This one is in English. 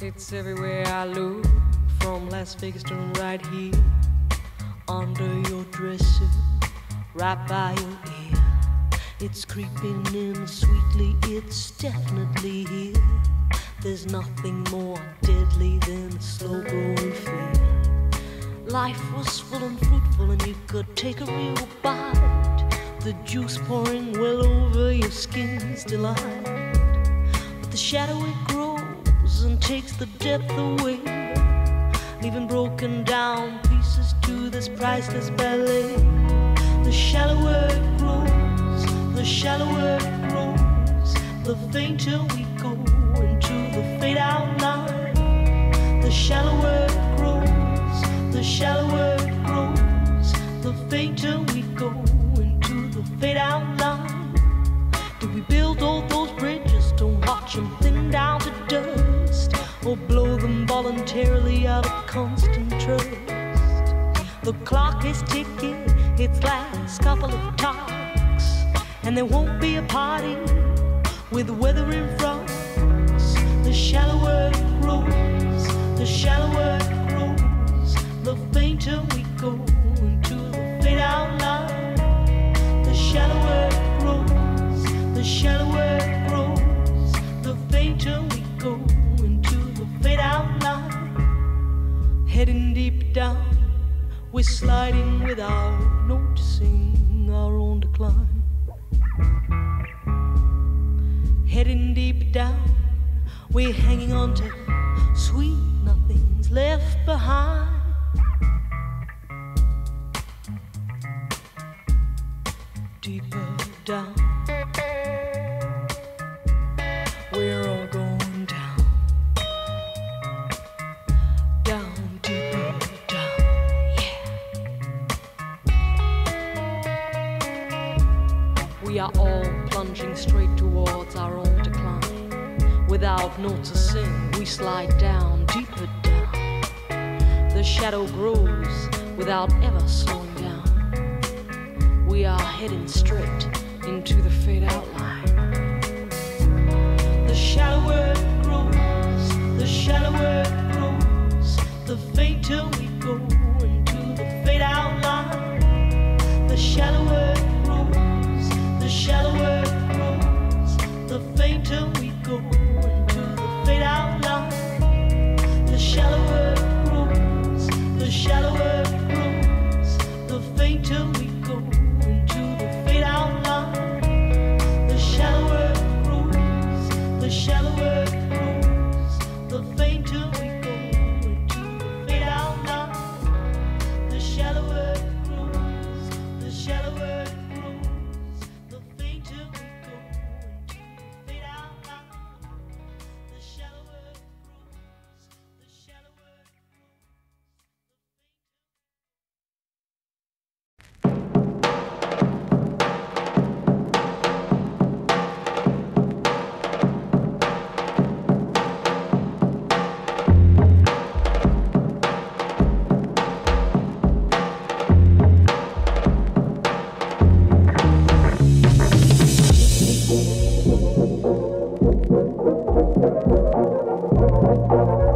It's everywhere I look, from Las Vegas to right here, under your dresser, right by your ear. It's creeping in sweetly, it's definitely here. There's nothing more deadly than slow growing fear. Life was full and fruitful, and you could take a real bite. The juice pouring well over your skin's delight. But the shadow it grows and takes the depth away, leaving broken down pieces to this priceless ballet. The shallower it grows, the shallower it grows, the fainter we go into the fade out line. The shallower out of constant trust? The clock is ticking its last couple of talks, and there won't be a party with weather in front. The shallower it grows, the shallower it grows, the fainter we go Heading deep down, we're sliding without noticing our own decline. Heading deep down, we're hanging on to sweet nothings left behind. We are all plunging straight towards our own decline. Without noticing, we slide down, deeper down. The shadow grows without ever slowing down. We are heading straight into the fade out line. The shadow grows, Thank you.